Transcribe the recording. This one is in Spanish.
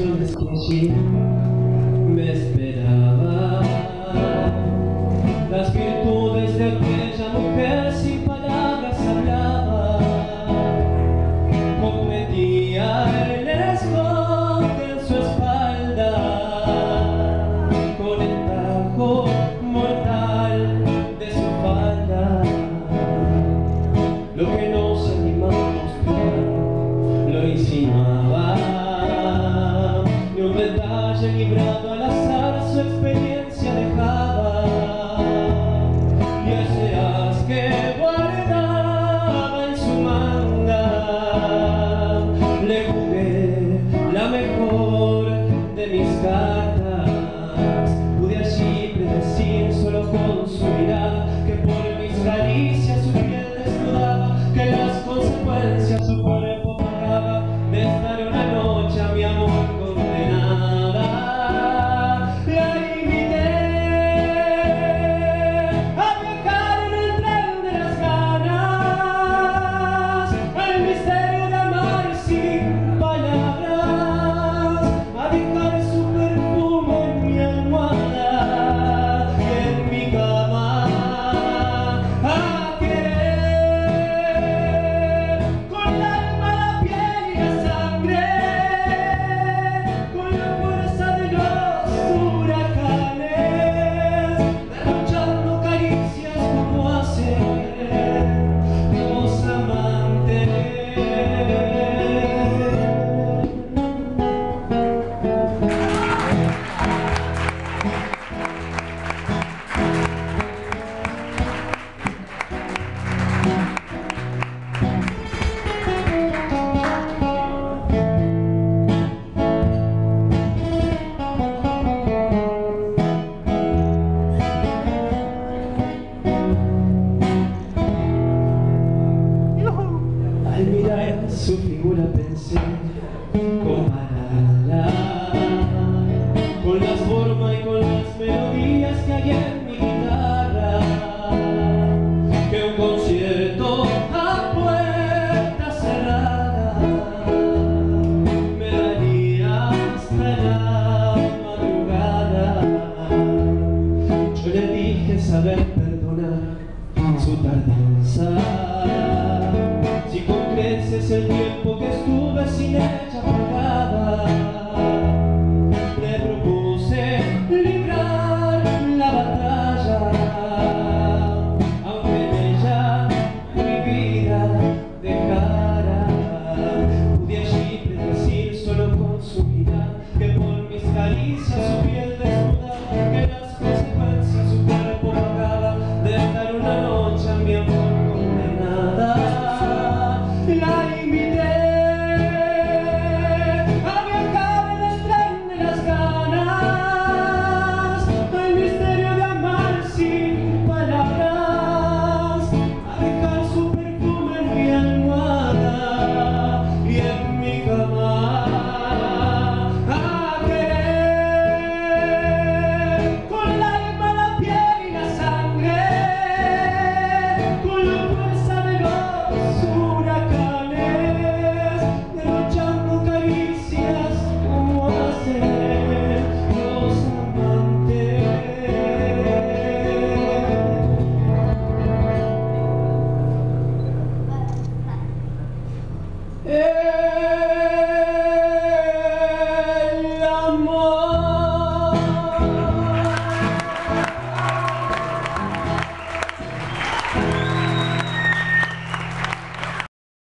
soon as possible. Let al mirar su figura pensé compararla con las formas y con las melodías que hay en mi guitarra que un concierto a puerta cerrada me daría hasta la madrugada yo le dije saber perdonar su tardanza veces el tiempo que estuve sin ella pegada Le propuse librar la batalla Aunque en ella mi vida dejara. Pude allí predecir solo con su vida Que por mis caricias su piel desnuda Que las consecuencias su cuerpo pagaba. De estar una noche en mi amor